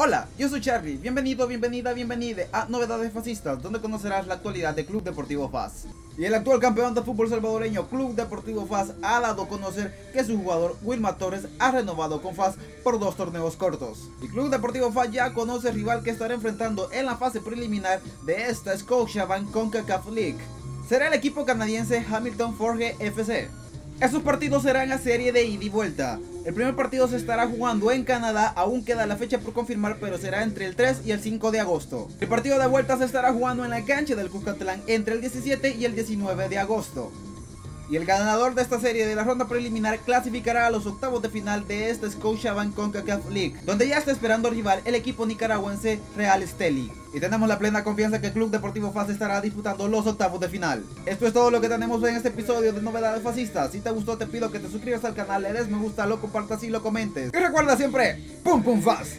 Hola, yo soy Charlie, bienvenido, bienvenida, bienvenida a Novedades Fascistas, donde conocerás la actualidad de Club Deportivo FAS. Y el actual campeón de fútbol salvadoreño Club Deportivo FAS ha dado a conocer que su jugador Wilma Torres ha renovado con FAS por dos torneos cortos. Y Club Deportivo FAS ya conoce el rival que estará enfrentando en la fase preliminar de esta Scotiabank CONCACAF League. Será el equipo canadiense Hamilton Forge FC. Estos partidos serán a serie de ida y vuelta. El primer partido se estará jugando en Canadá, aún queda la fecha por confirmar, pero será entre el 3 y el 5 de agosto. El partido de vuelta se estará jugando en la cancha del Cuscatlán entre el 17 y el 19 de agosto. Y el ganador de esta serie de la ronda preliminar clasificará a los octavos de final de esta Scotiabank CONCACAF League, donde ya está esperando rival el equipo nicaragüense Real Esteli. Y tenemos la plena confianza que el Club Deportivo FAS estará disputando los octavos de final. Esto es todo lo que tenemos en este episodio de Novedades Fascistas. Si te gustó te pido que te suscribas al canal, le des me gusta, lo compartas y lo comentes. Y recuerda siempre, ¡Pum Pum FAS!